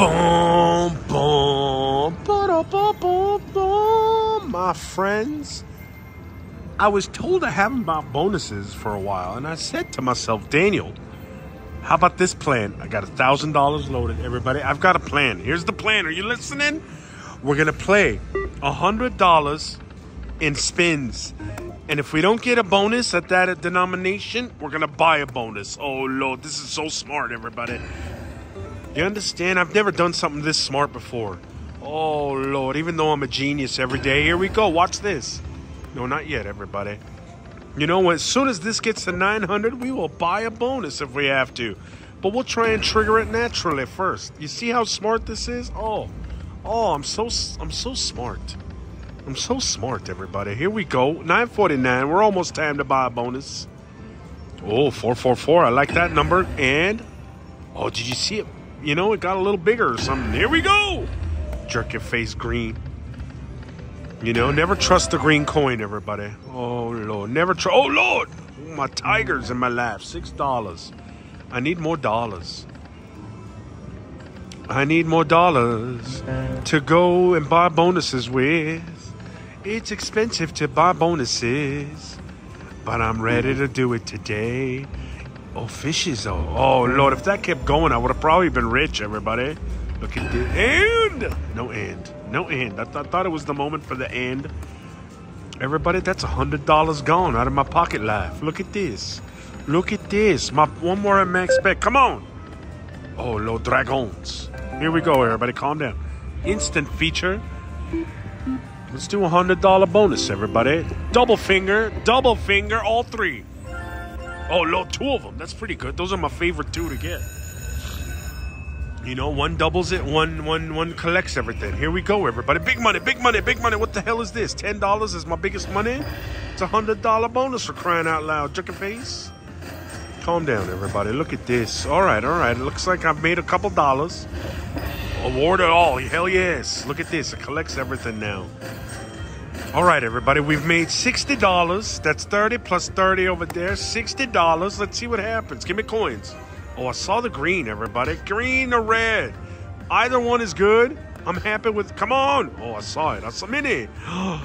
Boom, boom, ba-da-ba, boom, boom, my friends. I was told to have about bonuses for a while, and I said to myself, Daniel, how about this plan? I got a thousand dollars loaded, everybody. I've got a plan. Here's the plan. Are you listening? We're gonna play a hundred dollars in spins. And if we don't get a bonus at that denomination, we're gonna buy a bonus. Oh lord, this is so smart, everybody. You understand? I've never done something this smart before. Oh lord, even though I'm a genius every day, here we go. Watch this. No, not yet, everybody. You know, as soon as this gets to 900, we will buy a bonus if we have to. But we'll try and trigger it naturally first. You see how smart this is? Oh, oh, I'm so I'm so smart. I'm so smart, everybody. Here we go. 949. We're almost time to buy a bonus. Oh, 444. I like that number. And, oh, did you see it? You know, it got a little bigger or something. Here we go. Jerk your face green. You know, never trust the green coin, everybody. Oh, Lord. Never trust. Oh, Lord. my tiger's in my lap. $6. I need more dollars. I need more dollars to go and buy bonuses with. It's expensive to buy bonuses, but I'm ready to do it today. Oh, fishes, oh. Oh, Lord, if that kept going, I would have probably been rich, everybody. Look at this. And! No end. No end. I, th- I thought it was the moment for the end. Everybody, that's a $100 gone out of my pocket life. Look at this. Look at this. My One more max bet. Come on. Oh, Lord, dragons. Here we go, everybody. Calm down. Instant feature. Let's do a hundred dollar bonus, everybody. Double finger, double finger, all three. Oh, Lord, two of them. That's pretty good. Those are my favorite two to get. You know, one doubles it, one one one collects everything. Here we go, everybody. Big money, big money, big money. What the hell is this? Ten dollars is my biggest money. It's a hundred dollar bonus for crying out loud. Jerk face. Calm down, everybody. Look at this. All right, all right. It looks like I've made a couple dollars. Award it all. Hell yes. Look at this. It collects everything now. All right, everybody. We've made $60. That's 30 plus 30 over there. $60. Let's see what happens. Give me coins. Oh, I saw the green, everybody. Green or red. Either one is good. I'm happy with. Come on. Oh, I saw it. I saw mini.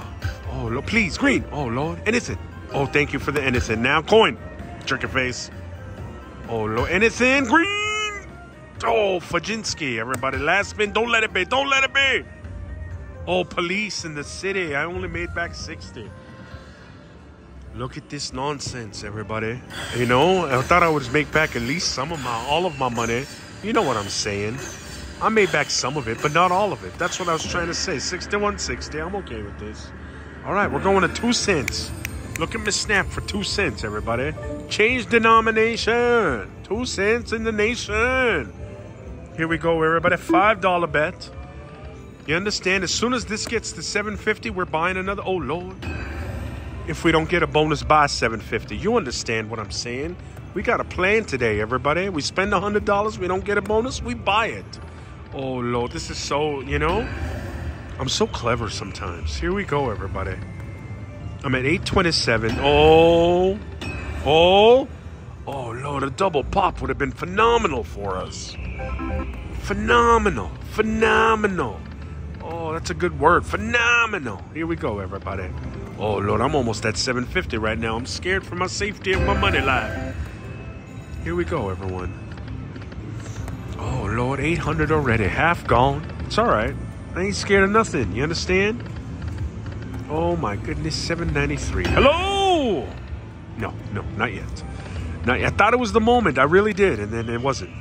Oh, Lord, please, green. Oh, Lord. Innocent. Oh, thank you for the innocent. Now, coin. Jerk your face. Oh, Lord. Innocent. Green. Oh, Fajinski, everybody. Last spin. Don't let it be. Don't let it be. Oh, police in the city. I only made back 60. Look at this nonsense, everybody. You know, I thought I would make back at least some of my, all of my money. You know what I'm saying. I made back some of it, but not all of it. That's what I was trying to say. 6160. I'm okay with this. All right, we're going to two cents. Look at me snap for two cents, everybody. Change denomination. Two cents in the nation. Here we go, everybody. Five dollar bet. You understand? As soon as this gets to 750, we're buying another. Oh Lord. If we don't get a bonus by 750, you understand what I'm saying? We got a plan today, everybody. We spend hundred dollars, we don't get a bonus, we buy it. Oh Lord, this is so you know. I'm so clever sometimes. Here we go, everybody. I'm at 827. Oh, oh, oh, Lord, a double pop would have been phenomenal for us. Phenomenal, phenomenal. That's a good word. Phenomenal. Here we go, everybody. Oh, Lord, I'm almost at 750 right now. I'm scared for my safety and my money life. Here we go, everyone. Oh, Lord, 800 already. Half gone. It's all right. I ain't scared of nothing. You understand? Oh my goodness, 793. Hello! No, no, not yet. Not yet. I thought it was the moment. I really did, and then it wasn't.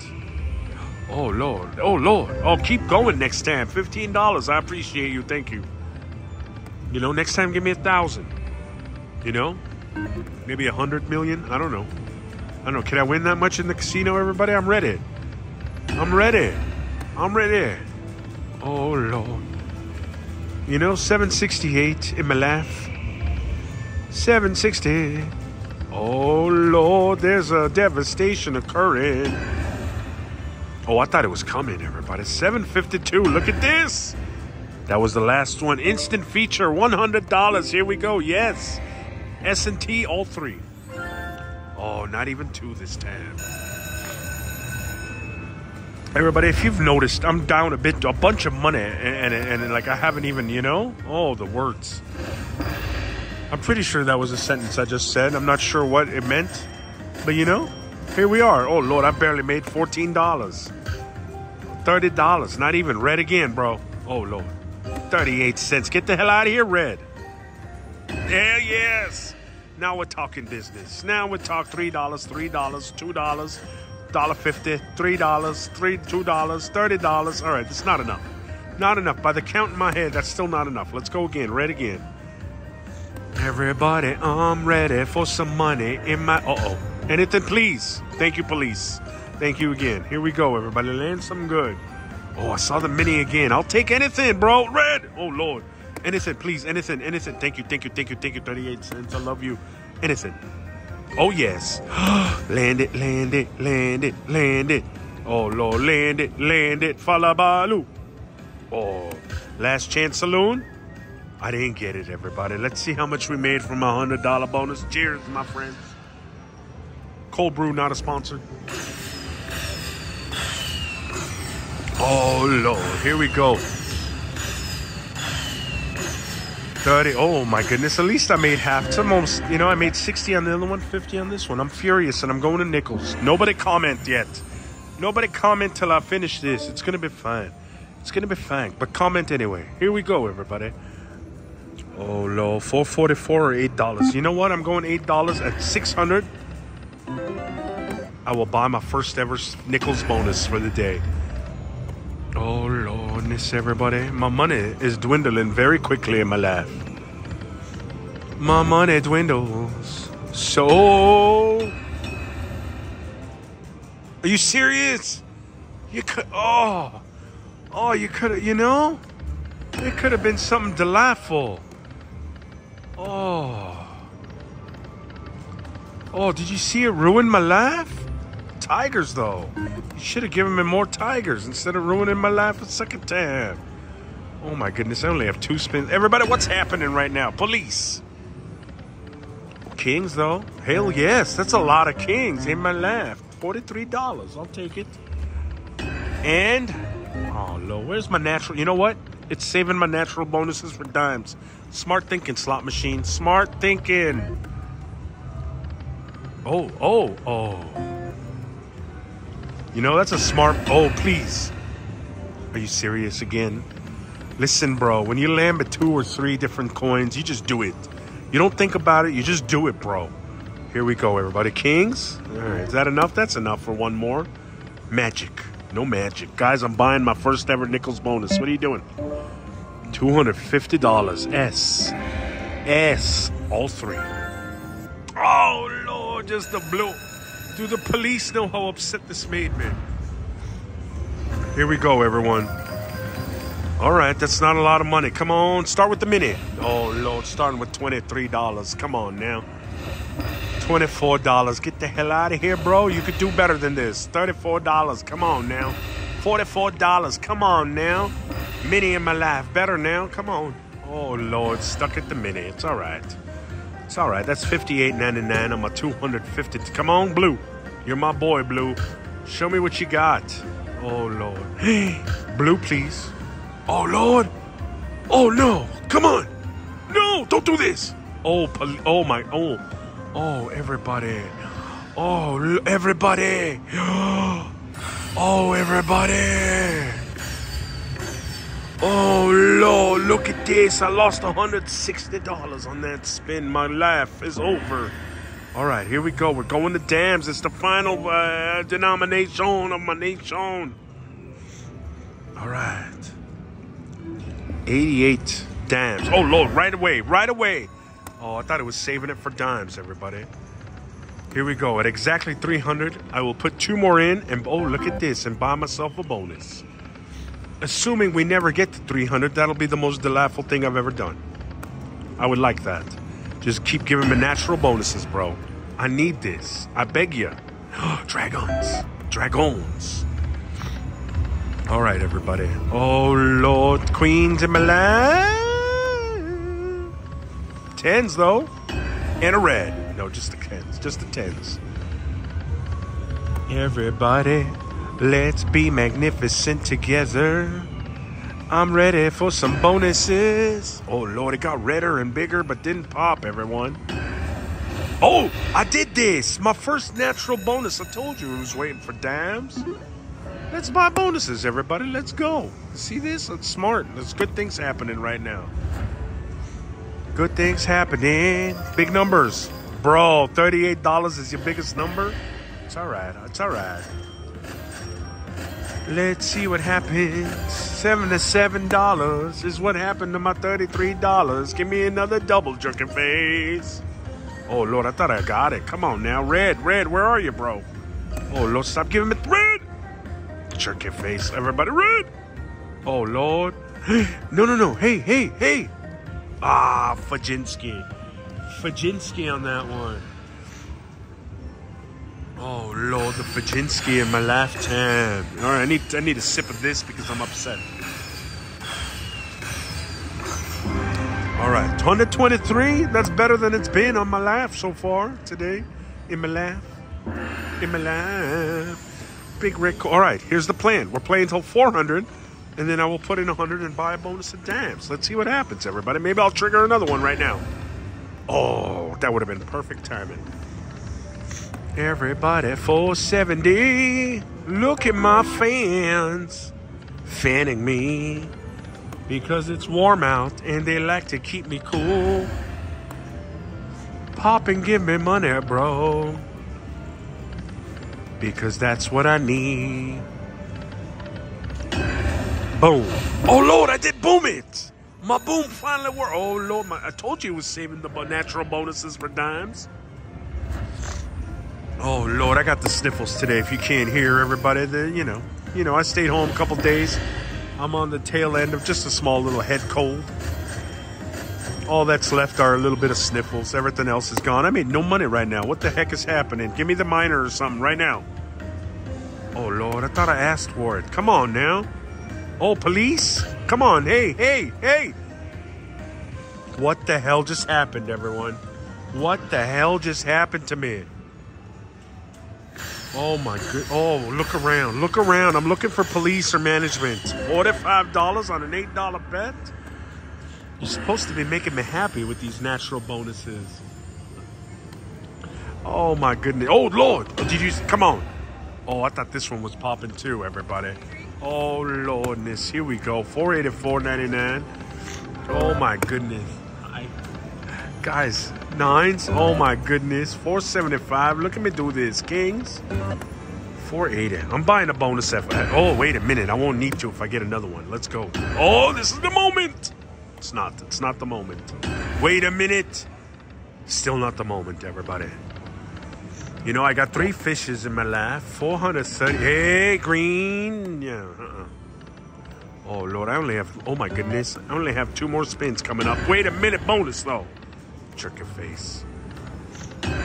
Oh Lord. Oh Lord. Oh, keep going next time. Fifteen dollars. I appreciate you. Thank you. You know, next time give me a thousand. You know? Maybe a hundred million. I don't know. I don't know. Can I win that much in the casino, everybody? I'm ready. I'm ready. I'm ready. Oh Lord. You know, 768 in my life. 760. Oh Lord, there's a devastation occurring. Oh, I thought it was coming, everybody. 752. Look at this. That was the last one. Instant feature, $100. Here we go. Yes. S&T, all three. Oh, not even two this time. Everybody, if you've noticed, I'm down a bit, a bunch of money, and, and, and, like I haven't even, you know, oh, the words. I'm pretty sure that was a sentence I just said. I'm not sure what it meant, but you know, here we are. Oh Lord, I barely made fourteen dollars, thirty dollars, not even red again, bro. Oh Lord, thirty-eight cents. Get the hell out of here, red. Hell yes. Now we're talking business. Now we talk three dollars, three dollars, two dollars dollar fifty, three dollars, three two dollars, thirty dollars. All right, that's not enough. Not enough. By the count in my head, that's still not enough. Let's go again. Red again. Everybody, I'm ready for some money in my. Uh oh. Anything, please. Thank you, police. Thank you again. Here we go, everybody. Land some good. Oh, I saw the mini again. I'll take anything, bro. Red. Oh Lord. Anything, please. Anything. Anything. Thank you. Thank you. Thank you. Thank you. Thirty-eight cents. I love you. Anything. Oh, yes. land it, land it, land it, land it. Oh, Lord, land it, land it. Falabalu. Oh, last chance saloon. I didn't get it, everybody. Let's see how much we made from a $100 bonus. Cheers, my friends. Cold brew, not a sponsor. Oh, Lord. Here we go. 30. Oh my goodness. At least I made half. It's almost, you know, I made 60 on the other one, 50 on this one. I'm furious and I'm going to nickels. Nobody comment yet. Nobody comment till I finish this. It's going to be fine. It's going to be fine. But comment anyway. Here we go, everybody. Oh, low. 444 or $8. You know what? I'm going $8 at 600 I will buy my first ever nickels bonus for the day. Oh, Lordness, everybody. My money is dwindling very quickly in my life. My money dwindles. So. Are you serious? You could. Oh. Oh, you could have, you know? It could have been something delightful. Oh. Oh, did you see it ruin my life? Tigers, though. You should have given me more tigers instead of ruining my life a second time. Oh my goodness, I only have two spins. Everybody, what's happening right now? Police. Kings, though? Hell yes, that's a lot of kings in my life. $43, I'll take it. And, oh Lord, where's my natural? You know what? It's saving my natural bonuses for dimes. Smart thinking, slot machine. Smart thinking. Oh, oh, oh. You know, that's a smart. Oh, please. Are you serious again? Listen, bro, when you land with two or three different coins, you just do it. You don't think about it, you just do it, bro. Here we go, everybody. Kings? All right, is that enough? That's enough for one more. Magic. No magic. Guys, I'm buying my first ever nickels bonus. What are you doing? $250. S. S. All three. Oh, Lord, just the blue. Do the police know how upset this made me? Here we go, everyone. All right, that's not a lot of money. Come on, start with the minute. Oh, Lord, starting with $23. Come on now. $24. Get the hell out of here, bro. You could do better than this. $34. Come on now. $44. Come on now. Mini in my life. Better now. Come on. Oh, Lord. Stuck at the mini. It's all right. It's all right. That's fifty-eight ninety-nine I'm a two hundred fifty. Come on, Blue. You're my boy, Blue. Show me what you got. Oh Lord. Blue, please. Oh Lord. Oh no. Come on. No, don't do this. Oh, oh my. Oh, oh, everybody. Oh, everybody. Oh, everybody. Oh Lord, look at this. I lost $160 on that spin. My life is over. All right, here we go. We're going to dams. It's the final uh, denomination of my nation. All right. 88 dams. Oh Lord, right away, right away. Oh, I thought it was saving it for dimes, everybody. Here we go. At exactly 300, I will put two more in and oh, look at this and buy myself a bonus assuming we never get to 300, that'll be the most delightful thing I've ever done. I would like that. Just keep giving me natural bonuses, bro. I need this. I beg you. Dragons. Dragons. All right, everybody. Oh, Lord. Queens my life. Tens, though. And a red. No, just the tens. Just the tens. Everybody Let's be magnificent together. I'm ready for some bonuses. Oh lord, it got redder and bigger but didn't pop, everyone. Oh, I did this. My first natural bonus. I told you I was waiting for dimes. Let's buy bonuses, everybody. Let's go. See this? It's smart. There's good things happening right now. Good things happening. Big numbers. Bro, $38 is your biggest number? It's all right. It's all right. Let's see what happens. $77 is what happened to my $33. Give me another double jerking face. Oh, Lord, I thought I got it. Come on now. Red, red, where are you, bro? Oh, Lord, stop giving me red. Jerk your face. Everybody, red. Oh, Lord. No, no, no. Hey, hey, hey. Ah, Fajinski. Fajinski on that one. Oh Lord, the Fajinski in my lifetime. All right, I need I need a sip of this because I'm upset. All right, 123. That's better than it's been on my life so far today. In my life, in my life. Big Rick. All right, here's the plan. We're playing till 400, and then I will put in 100 and buy a bonus of dimes. Let's see what happens, everybody. Maybe I'll trigger another one right now. Oh, that would have been perfect timing. Everybody 470. Look at my fans fanning me because it's warm out and they like to keep me cool. Pop and give me money, bro. Because that's what I need. Boom. Oh, Lord, I did boom it. My boom finally worked. Oh, Lord, my, I told you it was saving the natural bonuses for dimes. Oh Lord, I got the sniffles today. If you can't hear everybody, then you know, you know, I stayed home a couple days. I'm on the tail end of just a small little head cold. All that's left are a little bit of sniffles. Everything else is gone. I made no money right now. What the heck is happening? Give me the miner or something right now. Oh Lord, I thought I asked for it. Come on now. Oh, police? Come on. Hey, hey, hey. What the hell just happened, everyone? What the hell just happened to me? Oh my good. Oh, look around. Look around. I'm looking for police or management. $45 on an $8 bet? You're supposed to be making me happy with these natural bonuses. Oh my goodness. Oh Lord. Oh, did you come on? Oh, I thought this one was popping too, everybody. Oh Lordness. Here we go. 484.99. Oh my goodness. Guys, Nines. Oh my goodness. 475. Look at me do this. Kings. 480. I'm buying a bonus. Oh, wait a minute. I won't need to if I get another one. Let's go. Oh, this is the moment. It's not. It's not the moment. Wait a minute. Still not the moment, everybody. You know, I got three fishes in my life. 430. Hey, green. Yeah. Uh-uh. Oh, Lord. I only have. Oh, my goodness. I only have two more spins coming up. Wait a minute. Bonus, though. Jerk your face.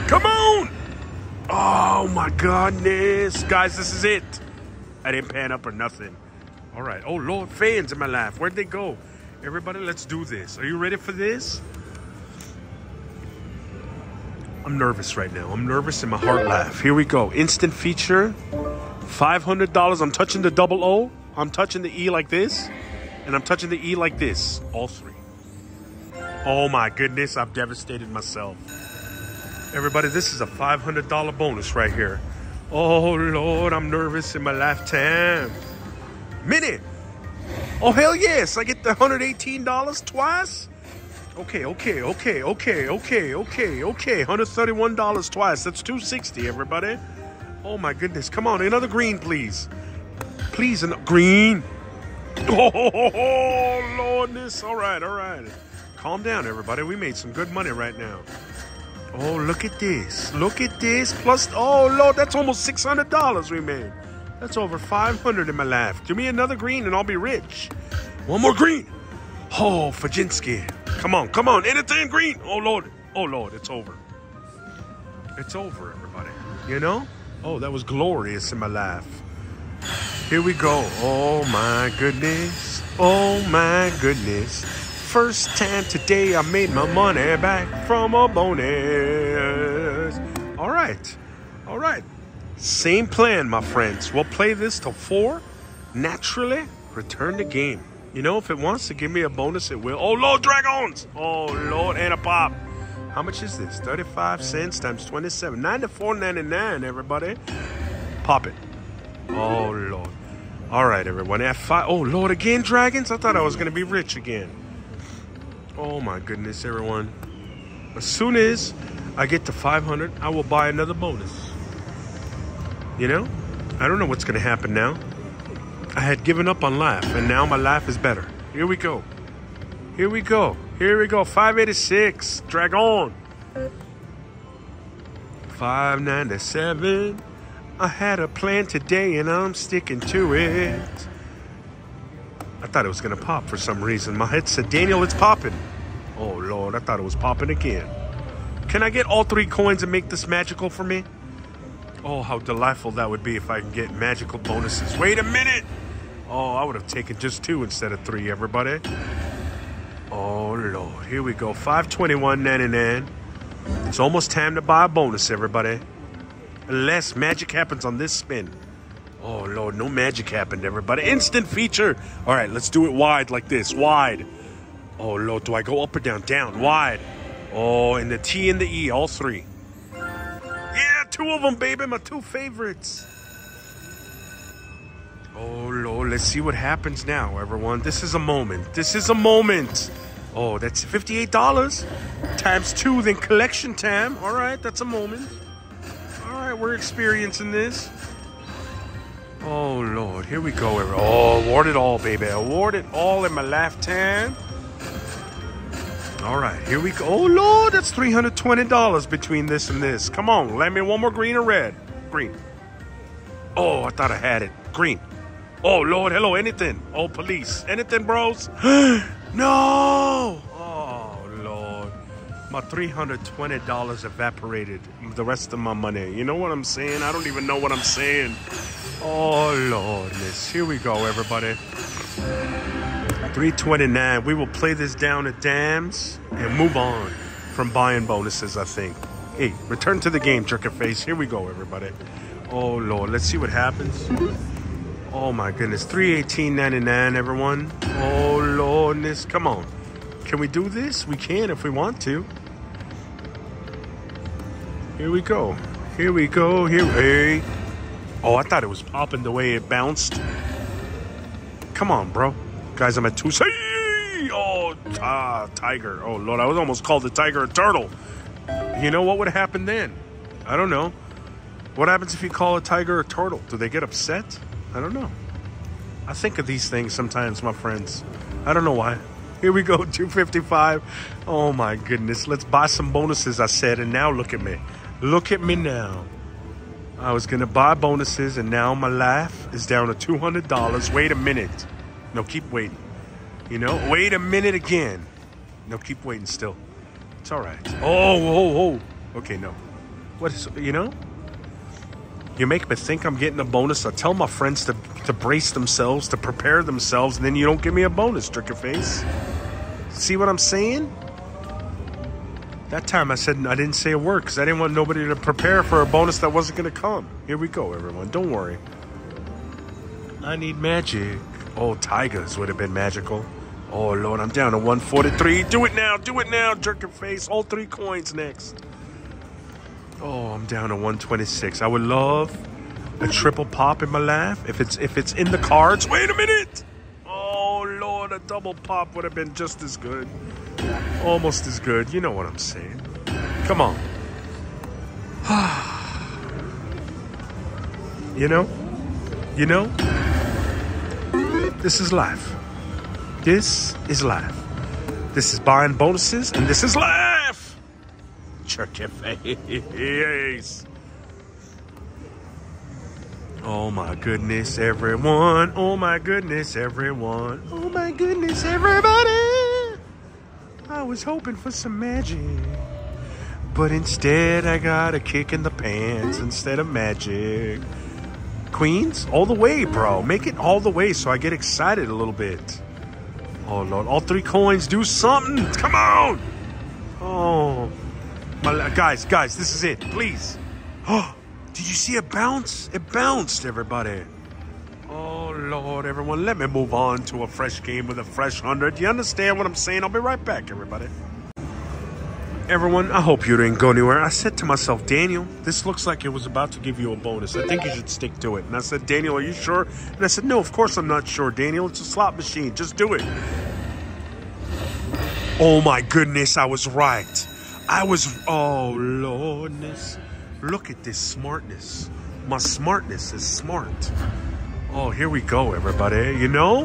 Come on! Oh my goodness. Guys, this is it. I didn't pan up or nothing. All right. Oh, Lord, fans in my life. Where'd they go? Everybody, let's do this. Are you ready for this? I'm nervous right now. I'm nervous in my heart laugh. Here we go. Instant feature. $500. I'm touching the double O. I'm touching the E like this. And I'm touching the E like this. All three. Oh my goodness, I've devastated myself. Everybody, this is a $500 bonus right here. Oh Lord, I'm nervous in my lifetime. Minute. Oh hell yes, I get the $118 twice. Okay, okay, okay, okay, okay, okay, okay. $131 twice. That's 260 everybody. Oh my goodness. Come on, another green, please. Please, an- green. Oh, Lordness. All right, all right. Calm down, everybody. We made some good money right now. Oh, look at this. Look at this. Plus, oh, Lord, that's almost $600 we made. That's over 500 in my life. Give me another green and I'll be rich. One more green. Oh, Fajinski. Come on, come on. Anything green. Oh, Lord. Oh, Lord, it's over. It's over, everybody. You know? Oh, that was glorious in my life. Here we go. Oh, my goodness. Oh, my goodness. First time today I made my money back from a bonus. All right. All right. Same plan, my friends. We'll play this till four. Naturally, return the game. You know, if it wants to give me a bonus, it will. Oh, Lord, Dragons! Oh, Lord, and a pop. How much is this? 35 cents times 27. 94.99, everybody. Pop it. Oh, Lord. All right, everyone. At five. Oh, Lord, again, Dragons? I thought I was going to be rich again. Oh, my goodness, everyone. As soon as I get to 500, I will buy another bonus. You know? I don't know what's going to happen now. I had given up on life, and now my life is better. Here we go. Here we go. Here we go. 586. Drag on. 597. I had a plan today and I'm sticking to it. I thought it was to pop for some reason. My head said, Daniel, it's popping. Oh, Lord, I thought it was popping again. Can I get all three coins and make this magical for me? Oh, how delightful that would be if I can get magical bonuses. Wait a minute! Oh, I would have taken just two instead of three, everybody. Oh, Lord. Here we go. 521.99. It's almost time to buy a bonus, everybody. Unless magic happens on this spin. Oh, Lord. No magic happened, everybody. Instant feature. All right, let's do it wide like this. Wide. Oh, Lord. Do I go up or down? Down. Wide. Oh, and the T and the E, all three. Yeah, two of them, baby. My two favorites. Oh, Lord, let's see what happens now, everyone. This is a moment. This is a moment. Oh, that's $58 times two, then collection time. All right, that's a moment. All right, we're experiencing this. Oh, Lord, here we go. Oh, award it all, baby. Award it all in my lifetime. All right, here we go. Oh, Lord, that's $320 between this and this. Come on, let me one more green or red. Green. Oh, I thought I had it. Green. Oh, Lord, hello, anything. Oh, police. Anything, bros? no! My $320 evaporated. The rest of my money. You know what I'm saying? I don't even know what I'm saying. Oh, Lordness. Here we go, everybody. 329. We will play this down at dams and move on from buying bonuses, I think. Hey, return to the game, jerker face. Here we go, everybody. Oh, Lord. Let's see what happens. Oh my goodness, 318.99 everyone. Oh lordness, come on. Can we do this? We can if we want to. Here we go. Here we go. Here hey. Oh, I thought it was popping the way it bounced. Come on, bro. Guys, I'm at two. Oh, ah, tiger. Oh lord, I was almost called the tiger a turtle. You know what would happen then? I don't know. What happens if you call a tiger a turtle? Do they get upset? I don't know. I think of these things sometimes, my friends. I don't know why. Here we go, 255. Oh my goodness. Let's buy some bonuses, I said, and now look at me. Look at me now. I was gonna buy bonuses and now my life is down to $200. Wait a minute. No, keep waiting. You know, wait a minute again. No, keep waiting still. It's all right. Oh, whoa, whoa. Okay, no. What is, you know? You make me think I'm getting a bonus. I tell my friends to, to brace themselves, to prepare themselves, and then you don't give me a bonus, trick your face. See what I'm saying? That time I said I didn't say a word because I didn't want nobody to prepare for a bonus that wasn't going to come. Here we go, everyone. Don't worry. I need magic. Oh, tigers would have been magical. Oh, Lord, I'm down to 143. Do it now. Do it now, jerk your face. All three coins next. Oh, I'm down to 126. I would love a triple pop in my life if it's if it's in the cards. Wait a minute. Double pop would have been just as good. Almost as good. You know what I'm saying. Come on. you know? You know? This is life. This is life. This is buying bonuses and this is life. Check your face. Oh my goodness, everyone. Oh my goodness, everyone. Oh my goodness, everybody. I was hoping for some magic. But instead, I got a kick in the pants instead of magic. Queens, all the way, bro. Make it all the way so I get excited a little bit. Oh, Lord. All three coins, do something. Come on. Oh. My, guys, guys, this is it. Please. Oh, Did you see it bounce? It bounced, everybody. Oh, Lord, everyone, let me move on to a fresh game with a fresh 100. You understand what I'm saying? I'll be right back, everybody. Everyone, I hope you didn't go anywhere. I said to myself, Daniel, this looks like it was about to give you a bonus. I think you should stick to it. And I said, Daniel, are you sure? And I said, no, of course I'm not sure, Daniel. It's a slot machine. Just do it. Oh my goodness, I was right. I was, oh Lordness. Look at this smartness. My smartness is smart. Oh, here we go, everybody. You know?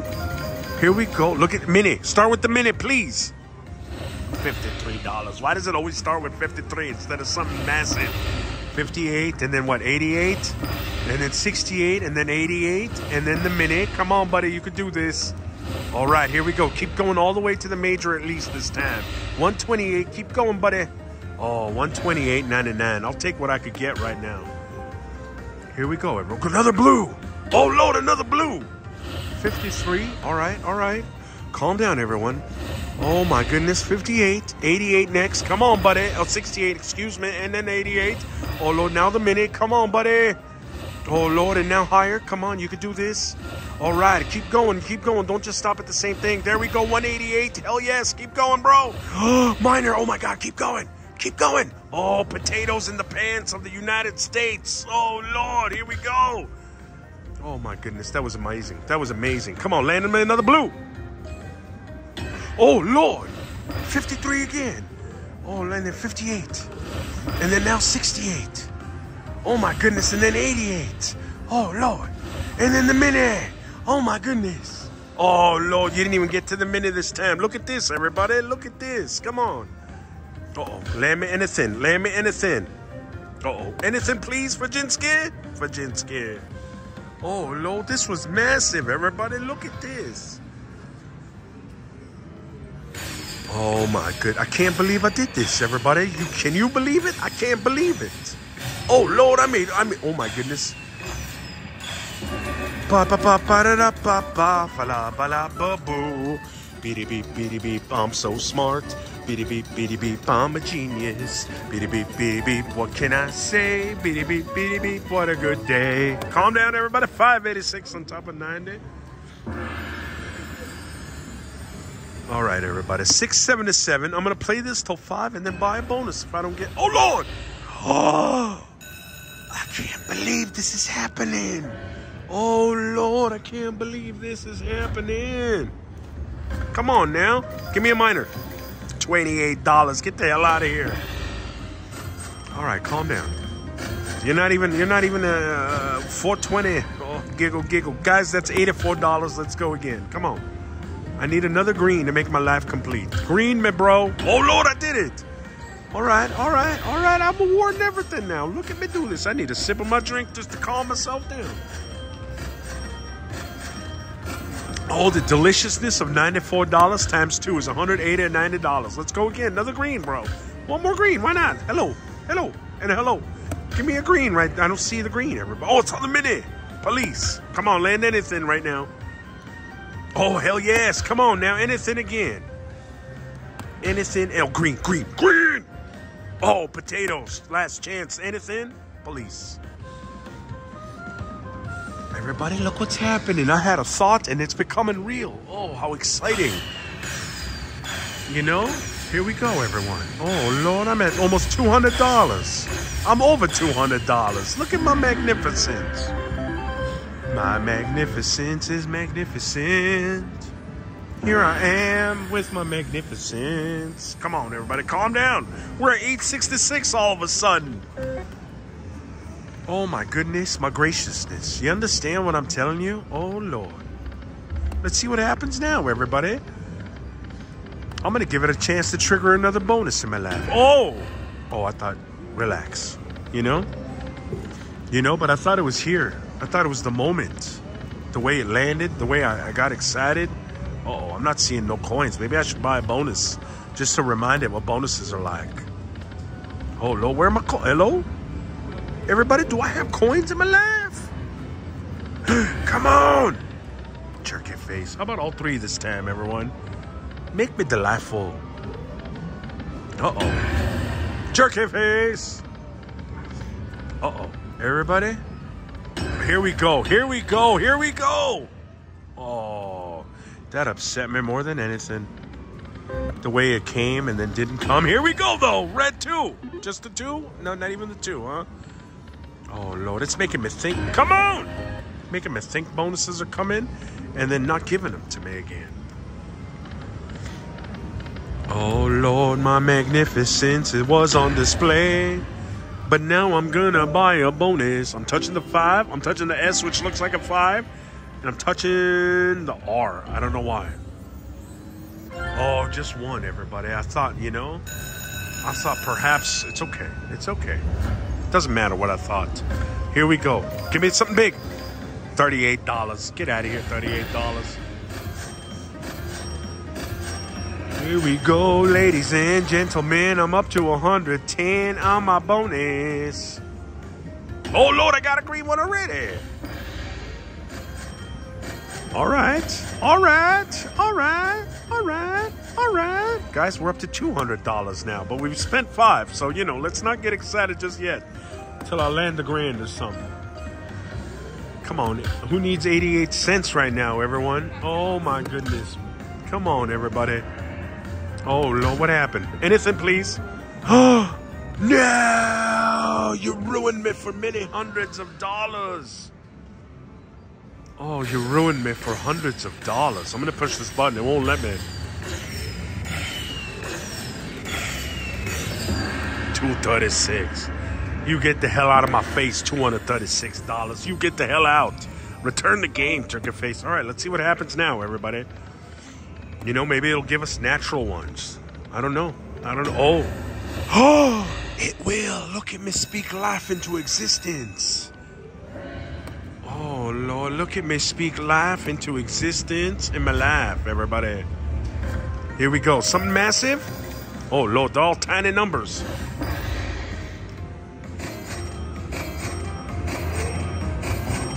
Here we go. Look at minute. Start with the minute, please. $53. Why does it always start with 53 instead of something massive? 58 and then what, 88? And then 68 and then 88 and then the minute. Come on, buddy, you could do this. All right, here we go. Keep going all the way to the major at least this time. 128. Keep going, buddy. Oh, 128.99. I'll take what I could get right now. Here we go, everyone. Another blue. Oh, Lord, another blue. 53. All right, all right. Calm down, everyone. Oh, my goodness. 58. 88 next. Come on, buddy. Oh, 68, excuse me. And then 88. Oh, Lord, now the minute. Come on, buddy. Oh, Lord, and now higher. Come on, you can do this. All right, keep going, keep going. Don't just stop at the same thing. There we go, 188. Hell yes, keep going, bro. Minor, oh my God, keep going. Keep going. Oh, potatoes in the pants of the United States. Oh, Lord, here we go. Oh, my goodness, that was amazing. That was amazing. Come on, land me another blue. Oh, Lord. 53 again. Oh, landed 58. And then now 68. Oh, my goodness. And then 88. Oh, Lord. And then the minute. Oh, my goodness. Oh, Lord, you didn't even get to the minute this time. Look at this, everybody. Look at this. Come on. Uh-oh. Land me anything. Land me anything. Uh-oh. Anything, please, Fajinski? Fajinski. Oh, Lord, this was massive, everybody. Look at this. Oh, my good. I can't believe I did this, everybody. You Can you believe it? I can't believe it. Oh, Lord, I made, I made, oh, my goodness. Ba ba ba ba da da ba ba fa la ba la ba boo. Beady beep beady beep, I'm so smart. Beady beep beady beep, I'm a genius. Beady beep beady beep, what can I say? Beady beep beady beep, what a good day. Calm down, everybody. 586 on top of 90. All right, everybody. 677. I'm going to play this till 5 and then buy a bonus if I don't get. Oh, Lord! Oh! I can't believe this is happening. Oh Lord, I can't believe this is happening. Come on now. Give me a minor. $28. Get the hell out of here. All right, calm down. You're not even you're not even uh 420. Oh, giggle giggle. Guys, that's $84. Let's go again. Come on. I need another green to make my life complete. Green me, bro. Oh Lord, I did it. All right, all right, all right. I'm awarding everything now. Look at me do this. I need a sip of my drink just to calm myself down. Oh, the deliciousness of $94 times two is $180 $90. Let's go again. Another green, bro. One more green. Why not? Hello. Hello. And hello. Give me a green right I don't see the green, everybody. Oh, it's on the minute. Police. Come on, land anything right now. Oh, hell yes. Come on now. Anything again. Anything. Oh, green, green, green. Oh, potatoes. Last chance. Anything? Police. Everybody, look what's happening. I had a thought and it's becoming real. Oh, how exciting. You know? Here we go, everyone. Oh, Lord, I'm at almost $200. I'm over $200. Look at my magnificence. My magnificence is magnificent. Here I am with my magnificence. Come on, everybody, calm down. We're at 866 all of a sudden. Oh my goodness, my graciousness. You understand what I'm telling you? Oh Lord. Let's see what happens now, everybody. I'm gonna give it a chance to trigger another bonus in my life. Oh! Oh, I thought, relax. You know? You know, but I thought it was here. I thought it was the moment. The way it landed, the way I, I got excited. oh, I'm not seeing no coins. Maybe I should buy a bonus just to remind it what bonuses are like. Oh, Lord, where am I? Hello? Everybody, do I have coins in my life? Come on! Jerky face. How about all three this time, everyone? Make me delightful. Uh oh. Jerky face! Uh oh. Everybody? Here we go. Here we go. Here we go. Oh, that upset me more than anything. The way it came and then didn't come. Here we go, though. Red two. Just the two? No, not even the two, huh? Oh, Lord. It's making me think. Come on. Making me think bonuses are coming and then not giving them to me again. Oh, Lord, my magnificence. It was on display. But now I'm gonna buy a bonus. I'm touching the five. I'm touching the S, which looks like a five. And I'm touching the R. I don't know why. Oh, just one, everybody. I thought, you know, I thought perhaps it's okay. It's okay. Doesn't matter what I thought. Here we go. Give me something big. $38. Get out of here, $38. Here we go, ladies and gentlemen. I'm up to 110 on my bonus. Oh, Lord, I got a green one already. All right, all right, all right, all right, all right. Guys, we're up to $200 now, but we've spent five. So, you know, let's not get excited just yet till I land the grand or something. Come on, who needs 88 cents right now, everyone? Oh, my goodness. Come on, everybody. Oh, Lord, what happened? Anything, please? Oh, no! You ruined me for many hundreds of dollars. Oh, you ruined me for hundreds of dollars. I'm to push this button. It won't let me. 236. You get the hell out of my face, $236. You get the hell out. Return the game, turkey face. All right, let's see what happens now, everybody. You know, maybe it'll give us natural ones. I don't know. I don't know. Oh. Oh, it will. Look at me speak life into existence. Oh, Lord. Look at me speak life into existence in my life, everybody. Here we go. Something massive? Oh, Lord. They're all tiny numbers.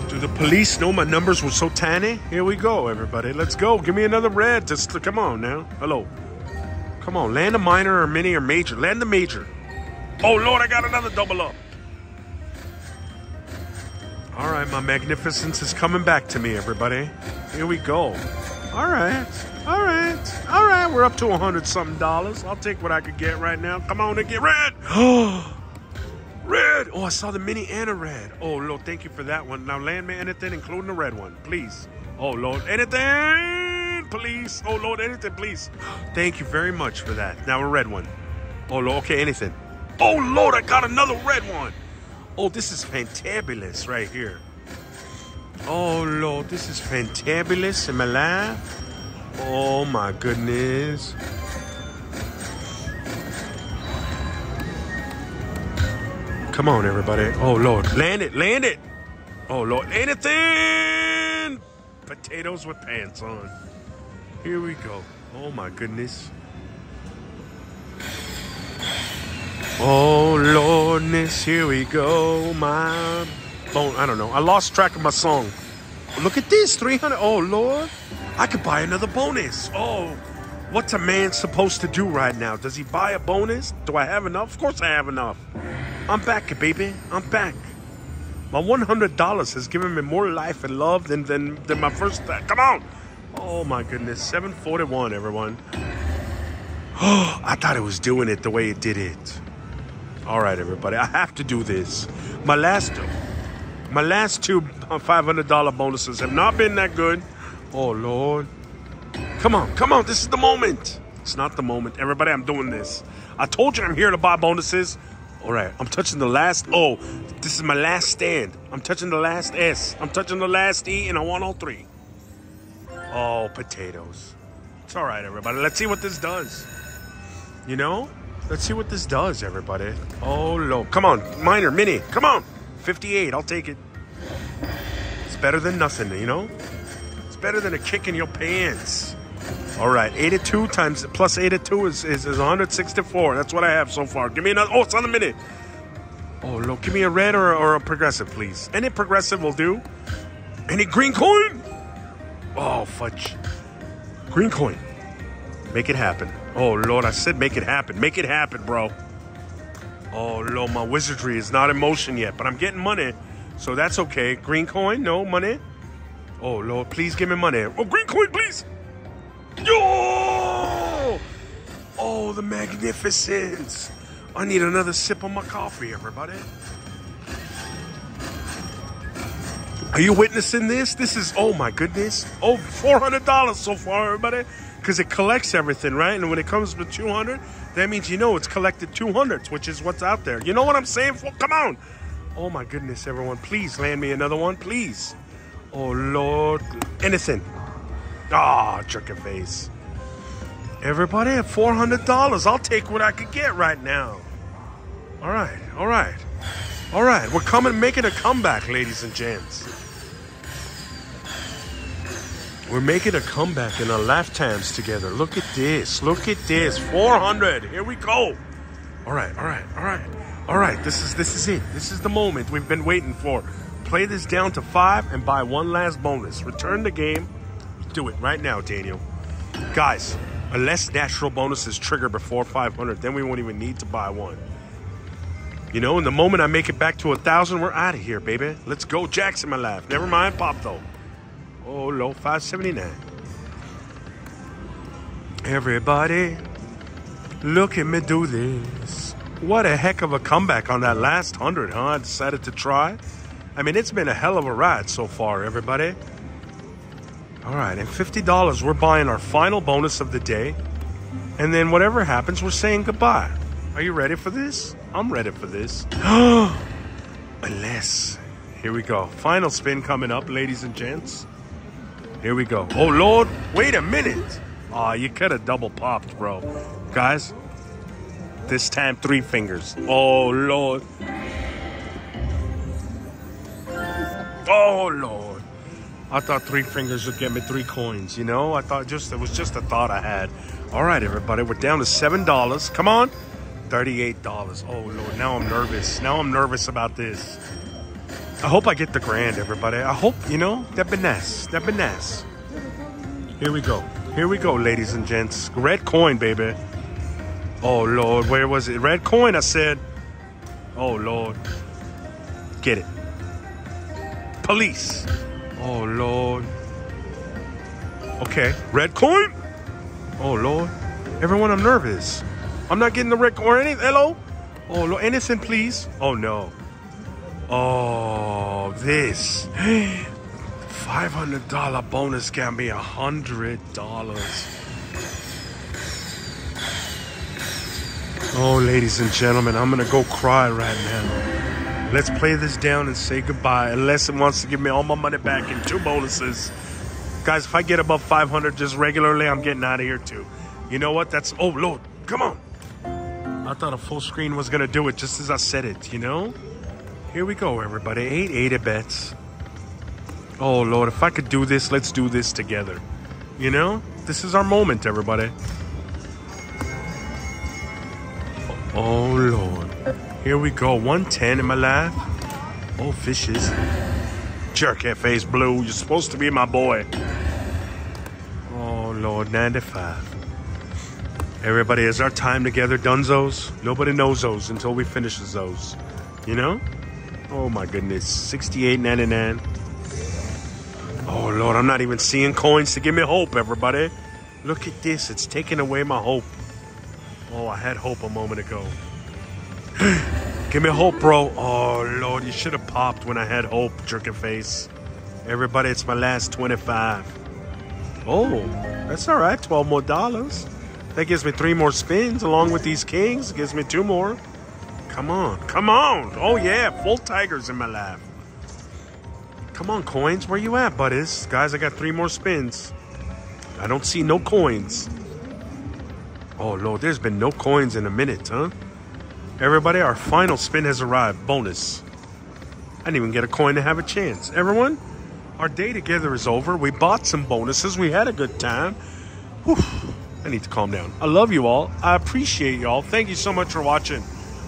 Do the police know my numbers were so tiny? Here we go, everybody. Let's go. Give me another red. Just come on now. Hello. Come on. Land a minor or mini or major. Land the major. Oh Lord, I got another double up. All right, my magnificence is coming back to me, everybody. Here we go. All right. All right. All right. We're up to a hundred something dollars. I'll take what I could get right now. Come on and get red. Oh. Red! Oh, I saw the mini and a red. Oh, Lord, thank you for that one. Now land me anything, including the red one, please. Oh, Lord, anything, please. Oh, Lord, anything, please. Thank you very much for that. Now a red one. Oh, Lord, okay, anything. Oh, Lord, I got another red one. Oh, this is fantabulous right here. Oh, Lord, this is fantabulous in my life. Oh, my goodness. Come on, everybody. Oh, Lord. Land it, land it. Oh, Lord. Anything. Potatoes with pants on. Here we go. Oh, my goodness. Oh, Lordness. Here we go. My bone. I don't know. I lost track of my song. Look at this. 300. Oh, Lord. I could buy another bonus. Oh, what's a man supposed to do right now? Does he buy a bonus? Do I have enough? Of course I have enough. I'm back, baby. I'm back. My $100 has given me more life and love than, than, than my first. Uh, come on. Oh, my goodness. 741, everyone. Oh, I thought it was doing it the way it did it. All right, everybody. I have to do this. My last my last two $500 bonuses have not been that good. Oh, Lord. Come on. Come on. This is the moment. It's not the moment. Everybody, I'm doing this. I told you I'm here to buy bonuses. All right, I'm touching the last O. This is my last stand. I'm touching the last S. I'm touching the last E, and I want all three. Oh, potatoes. It's all right, everybody. Let's see what this does. You know? Let's see what this does, everybody. Oh, low. Come on, minor, mini. Come on. 58, I'll take it. It's better than nothing, you know? It's better than a kick in your pants. All right, 82 times plus 82 is, is, is 164. That's what I have so far. Give me another. Oh, it's on the minute. Oh, look, give me a red or, or a progressive, please. Any progressive will do. Any green coin? Oh, fudge. Green coin. Make it happen. Oh, Lord, I said make it happen. Make it happen, bro. Oh, Lord, my wizardry is not in motion yet, but I'm getting money. So that's okay. Green coin, no money. Oh, Lord, please give me money. Oh, green coin, please. Yo! Oh, the magnificence. I need another sip of my coffee, everybody. Are you witnessing this? This is, oh my goodness. Oh, $400 so far, everybody. Because it collects everything, right? And when it comes with 200, that means you know it's collected 200s, which is what's out there. You know what I'm saying? Come on. Oh my goodness, everyone. Please land me another one, please. Oh, Lord. Anything. Ah, oh, jerk face. Everybody at $400. I'll take what I can get right now. All right, all right. All right, we're coming, making a comeback, ladies and gents. We're making a comeback in our lifetimes together. Look at this. Look at this. 400. Here we go. All right, all right, all right. All right, this is this is it. This is the moment we've been waiting for. Play this down to 5 and buy one last bonus. Return the game. Do it right now, Daniel. Guys, unless natural bonuses trigger before 500, then we won't even need to buy one. You know, in the moment I make it back to a thousand, we're out of here, baby. Let's go, Jackson, my life. Never mind, Pop though. Oh, low 579. Everybody, look at me do this. What a heck of a comeback on that last hundred, huh? I decided to try. I mean, it's been a hell of a ride so far, everybody. All right, and $50, we're buying our final bonus of the day. And then whatever happens, we're saying goodbye. Are you ready for this? I'm ready for this. Unless, here we go. Final spin coming up, ladies and gents. Here we go. Oh, Lord. Wait a minute. Aw, oh, you could have double popped, bro. Guys, this time three fingers. Oh, Lord. Oh, Lord. I thought three fingers would get me three coins, you know? I thought just, it was just a thought I had. All right, everybody, we're down to $7. Come on. $38. Oh, Lord, now I'm nervous. Now I'm nervous about this. I hope I get the grand, everybody. I hope, you know, that nice. That nice. Here we go. Here we go, ladies and gents. Red coin, baby. Oh, Lord. Where was it? Red coin, I said. Oh, Lord. Get it. Police. Oh, Lord. Okay. Red coin? Oh, Lord. Everyone, I'm nervous. I'm not getting the red coin. Any, hello? Oh, Lord. Innocent, please. Oh, no. Oh, this $500 bonus can be a $100. Oh, ladies and gentlemen, I'm gonna go cry right now. Let's play this down and say goodbye. Unless it wants to give me all my money back in two bonuses. Guys, if I get above 500 just regularly, I'm getting out of here too. You know what? That's, oh, Lord, come on. I thought a full screen was gonna do it just as I said it, you know? Here we go, everybody. Eight 880 bets. Oh, Lord, if I could do this, let's do this together. You know? This is our moment, everybody. Oh, Lord. Here we go. 110 in my life. Oh, fishes. Jerk face blue. You're supposed to be my boy. Oh, Lord. 95. Everybody, is our time together dunzos? Nobody knows those until we finish those. You know? Oh my goodness, sixty-eight ninety-nine. Oh Lord, I'm not even seeing coins to give me hope, everybody. Look at this, it's taking away my hope. Oh, I had hope a moment ago. give me hope, bro. Oh Lord, you should have popped when I had hope, jerking face. Everybody, it's my last 25. Oh, that's all right, 12 more dollars. That gives me three more spins along with these kings. Gives me two more. Come on. Come on. Oh, yeah. Full tigers in my lap. Come on, coins. Where you at, buddies? Guys, I got three more spins. I don't see no coins. Oh, Lord. There's been no coins in a minute, huh? Everybody, our final spin has arrived. Bonus. I didn't even get a coin to have a chance. Everyone, our day together is over. We bought some bonuses. We had a good time. Whew. I need to calm down. I love you all. I appreciate y'all. Thank you so much for watching.